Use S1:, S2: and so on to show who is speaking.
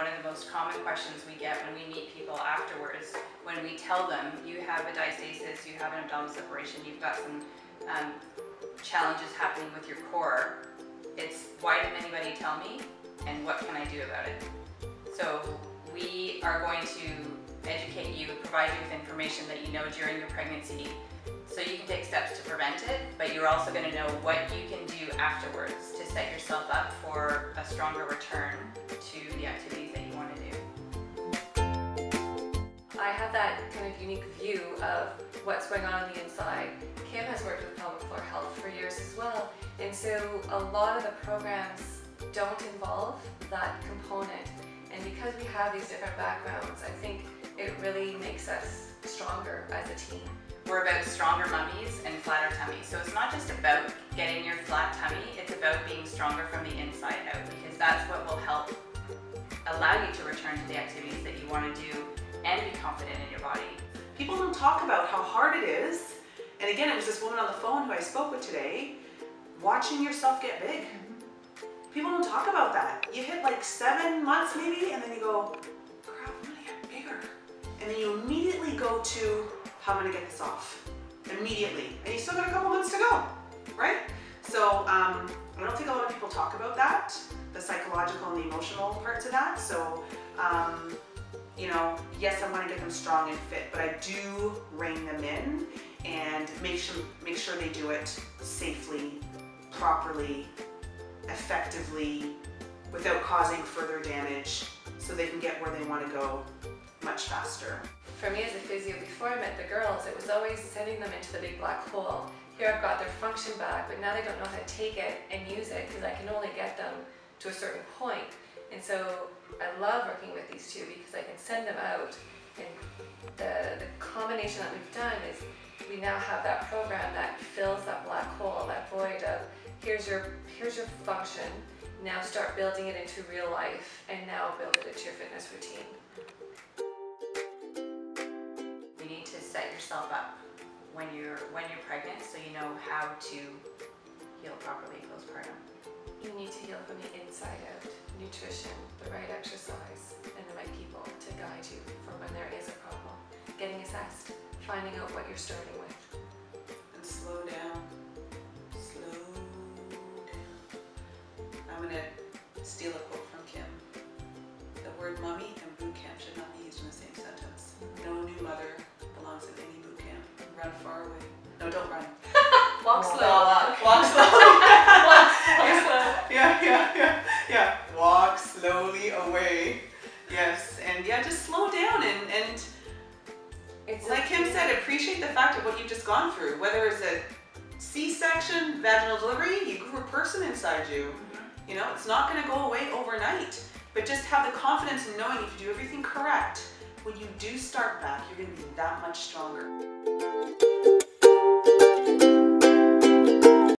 S1: one of the most common questions we get when we meet people afterwards, when we tell them you have a diastasis, you have an abdominal separation, you've got some um, challenges happening with your core, it's why didn't anybody tell me and what can I do about it? So we are going to educate you, provide you with information that you know during your pregnancy so you can take steps to prevent it, but you're also going to know what you can do afterwards to set yourself up for a stronger return to the activities
S2: I have that kind of unique view of what's going on on the inside. Kim has worked with pelvic floor health for years as well, and so a lot of the programs don't involve that component. And because we have these different backgrounds, I think it really makes us stronger as a team.
S1: We're about stronger mummies and flatter tummies. So it's not just about getting your flat tummy, it's about being stronger from the inside out because that's what will help allow you to return to the activities that you want to do and be confident in your body.
S3: People don't talk about how hard it is. And again, it was this woman on the phone who I spoke with today, watching yourself get big. People don't talk about that. You hit like seven months maybe, and then you go, crap, I'm gonna get bigger. And then you immediately go to, how am I gonna get this off? Immediately. And you still got a couple months to go, right? So um, I don't think a lot of people talk about that, the psychological and the emotional parts of that. So, um, you know, yes, I want to get them strong and fit, but I do rein them in and make sure make sure they do it safely, properly, effectively, without causing further damage, so they can get where they want to go much faster.
S2: For me as a physio, before I met the girls, it was always sending them into the big black hole. Here I've got their function back, but now they don't know how to take it and use it because I can only get them to a certain point. And so I love working with these two because I send them out and the, the combination that we've done is we now have that program that fills that black hole, that void of here's your, here's your function, now start building it into real life and now build it into your fitness routine.
S1: You need to set yourself up when you're, when you're pregnant so you know how to heal properly postpartum.
S2: You need to heal from the inside out. Nutrition, the right exercise, the right people to guide you for when there is a problem. Getting assessed, finding out what you're starting with.
S3: And slow down. Slow down. I'm going to steal a quote from Kim. The word mummy and boot camp should not be used in the same sentence. No new mother belongs at any boot camp. Run far away. No, don't run.
S2: Walk slow.
S3: Walk slow.
S2: Walk slow.
S3: Yeah, yeah, yeah, yeah. Walk slowly away. Yes, and yeah, just slow down and and
S2: It's
S3: like Kim said, appreciate the fact of what you've just gone through. Whether it's a C-section, vaginal delivery, you grew a person inside you. Mm-hmm. You know, it's not going to go away overnight. But just have the confidence in knowing if you do everything correct, when you do start back, you're going to be that much stronger.